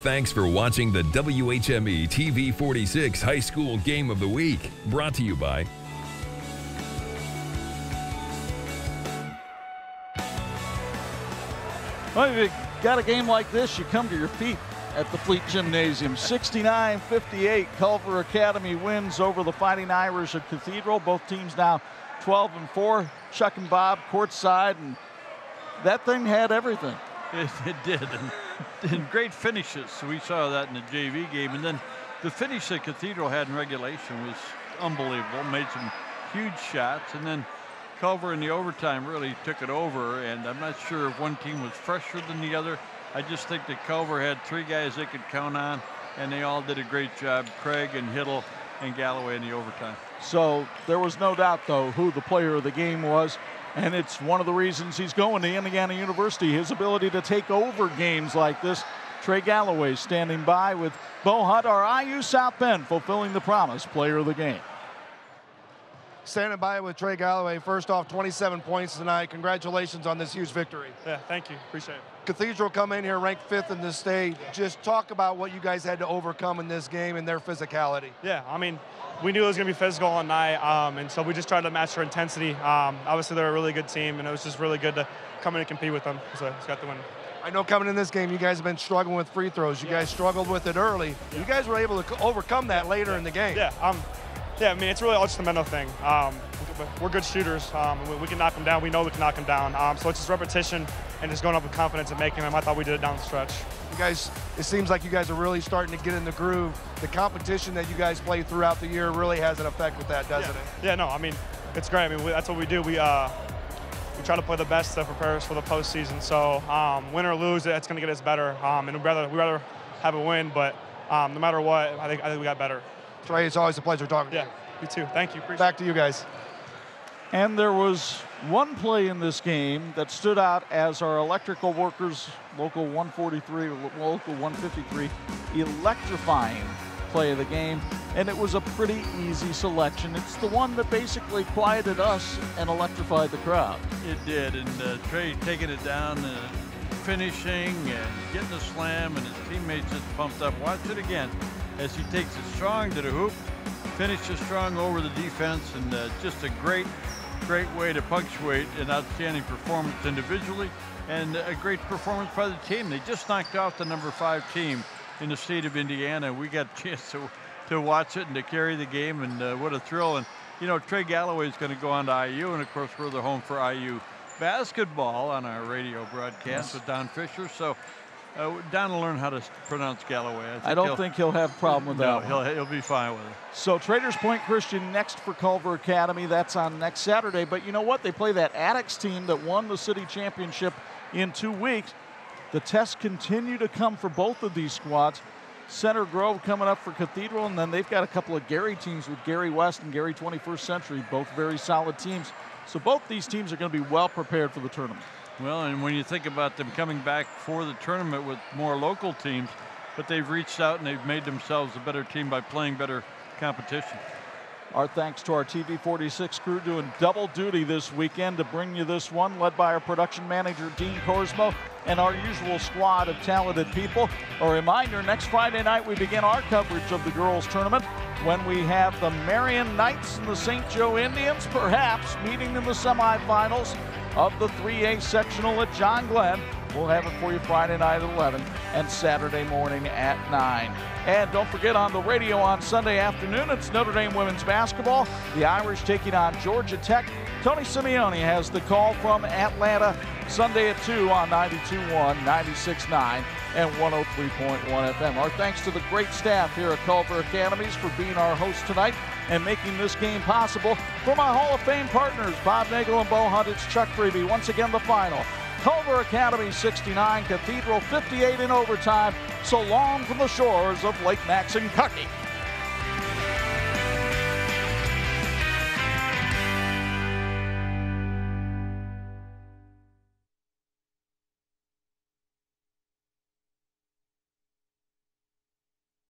Thanks for watching the WHME TV 46 High School Game of the Week. Brought to you by Well, if you got a game like this, you come to your feet at the Fleet Gymnasium. 69-58, Culver Academy wins over the Fighting Irish of Cathedral. Both teams now 12 and 4. Chuck and Bob courtside, and that thing had everything. It, it did, and, great finishes. We saw that in the JV game, and then the finish that Cathedral had in regulation was unbelievable. Made some huge shots, and then Culver in the overtime really took it over. And I'm not sure if one team was fresher than the other. I just think that Culver had three guys they could count on, and they all did a great job. Craig and Hiddle and Galloway in the overtime. So there was no doubt, though, who the player of the game was. And it's one of the reasons he's going to Indiana University, his ability to take over games like this. Trey Galloway standing by with Bo Hunt, our IU South Bend, fulfilling the promise, player of the game. Standing by with Trey Galloway. First off, 27 points tonight. Congratulations on this huge victory. Yeah, thank you. Appreciate it. Cathedral come in here ranked fifth in the state. Just talk about what you guys had to overcome in this game and their physicality. Yeah, I mean, we knew it was going to be physical all night, um, and so we just tried to match their intensity. Um, obviously, they're a really good team, and it was just really good to come in and compete with them. So it's got the win. I know coming in this game, you guys have been struggling with free throws. You yeah. guys struggled with it early. Yeah. You guys were able to overcome that later yeah. in the game. Yeah, um, yeah. I mean, it's really all just a mental thing. Um, we're good shooters. Um, we, we, can knock them down. We know we can knock them down. Um, so it's just repetition and just going up with confidence and making them. I thought we did it down the stretch. You guys, it seems like you guys are really starting to get in the groove. The competition that you guys play throughout the year really has an effect with that, doesn't yeah. it? Yeah, no, I mean, it's great. I mean, we, that's what we do. We uh, we try to play the best to prepare us for the postseason. So um, win or lose, it's going to get us better. Um, and we'd rather, we'd rather have a win, but um, no matter what, I think, I think we got better. Trey, it's always a pleasure talking yeah, to you. you too. Thank you. Appreciate Back to you guys. And there was one play in this game that stood out as our electrical workers, local 143, local 153, electrifying play of the game. And it was a pretty easy selection. It's the one that basically quieted us and electrified the crowd. It did. And uh, Trey taking it down, uh, finishing and getting the slam, and his teammates just pumped up. Watch it again as he takes it strong to the hoop, finishes strong over the defense, and uh, just a great great way to punctuate an outstanding performance individually and a great performance by the team. They just knocked off the number five team in the state of Indiana. We got a chance to, to watch it and to carry the game, and uh, what a thrill. And, you know, Trey Galloway is going to go on to IU, and of course, we're the home for IU basketball on our radio broadcast yes. with Don Fisher. So uh, Don will learn how to pronounce Galloway. I, I don't he'll, think he'll have a problem with no, that. He'll, he'll be fine with it. So Traders Point Christian next for Culver Academy. That's on next Saturday. But you know what? They play that Attucks team that won the city championship in two weeks. The tests continue to come for both of these squads. Center Grove coming up for Cathedral, and then they've got a couple of Gary teams with Gary West and Gary 21st Century, both very solid teams. So both these teams are going to be well prepared for the tournament. Well, and when you think about them coming back for the tournament with more local teams, but they've reached out and they've made themselves a better team by playing better competition. Our thanks to our TV 46 crew doing double duty this weekend to bring you this one, led by our production manager, Dean Korsmo, and our usual squad of talented people. A reminder next Friday night, we begin our coverage of the girls' tournament when we have the Marion Knights and the St. Joe Indians, perhaps meeting in the semifinals of the 3A sectional at John Glenn. We'll have it for you Friday night at 11 and Saturday morning at 9. And don't forget on the radio on Sunday afternoon, it's Notre Dame women's basketball. The Irish taking on Georgia Tech. Tony Simeone has the call from Atlanta Sunday at 2 on 92.1, 96.9, and 103.1 FM. Our thanks to the great staff here at Culver Academies for being our host tonight and making this game possible. For my Hall of Fame partners, Bob Nagel and Bo Hunt, it's Chuck Freeby. Once again, the final. Culver Academy 69, Cathedral 58 in overtime. So long from the shores of Lake Maxinkuckee.